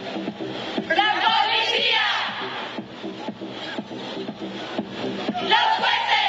¡La policía! ¡Los jueces!